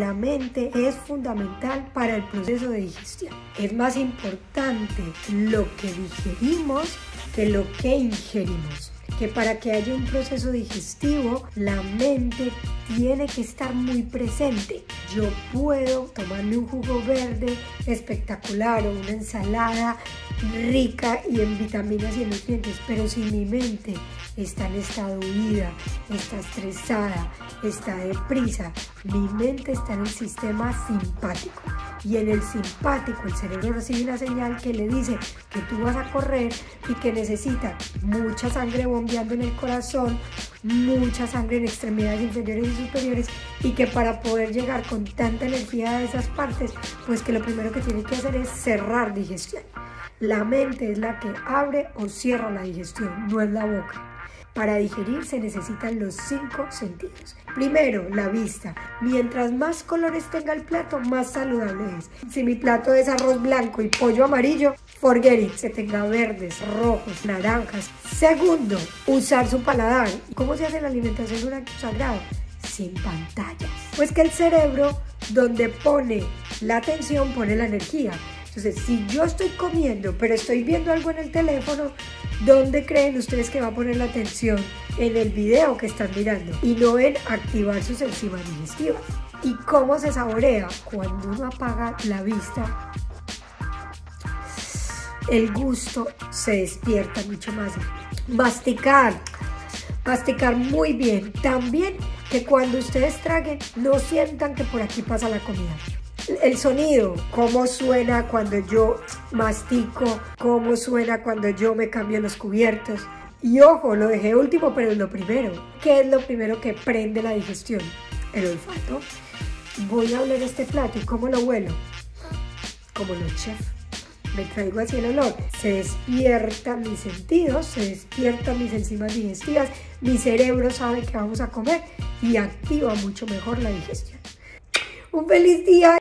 La mente es fundamental para el proceso de digestión. Es más importante lo que digerimos que lo que ingerimos que para que haya un proceso digestivo, la mente tiene que estar muy presente. Yo puedo tomarme un jugo verde espectacular o una ensalada rica y en vitaminas y en nutrientes, pero si mi mente está en estado huida, está estresada, está deprisa, mi mente está en el sistema simpático. Y en el simpático el cerebro recibe una señal que le dice que tú vas a correr y que necesita mucha sangre bombeando en el corazón, mucha sangre en extremidades inferiores y superiores y que para poder llegar con tanta energía a esas partes, pues que lo primero que tiene que hacer es cerrar digestión. La mente es la que abre o cierra la digestión, no es la boca. Para digerir se necesitan los cinco sentidos. Primero, la vista. Mientras más colores tenga el plato, más saludable es. Si mi plato es arroz blanco y pollo amarillo, forget it, que tenga verdes, rojos, naranjas. Segundo, usar su paladar. ¿Cómo se hace la alimentación de un acto sagrado? Sin pantallas. Pues que el cerebro, donde pone la atención, pone la energía. Entonces, si yo estoy comiendo, pero estoy viendo algo en el teléfono, ¿dónde creen ustedes que va a poner la atención? En el video que están mirando y no en activar sus enzimas digestivas. ¿Y cómo se saborea? Cuando uno apaga la vista, el gusto se despierta mucho más. Masticar, masticar muy bien. También que cuando ustedes traguen, no sientan que por aquí pasa la comida el sonido, cómo suena cuando yo mastico, cómo suena cuando yo me cambio los cubiertos. Y ojo, lo dejé último, pero es lo primero. ¿Qué es lo primero que prende la digestión? El olfato. Voy a oler este plato y cómo lo huelo. Como los chefs. Me traigo así el olor. Se despiertan mis sentidos, se despiertan mis enzimas digestivas, mi cerebro sabe que vamos a comer y activa mucho mejor la digestión. Un feliz día.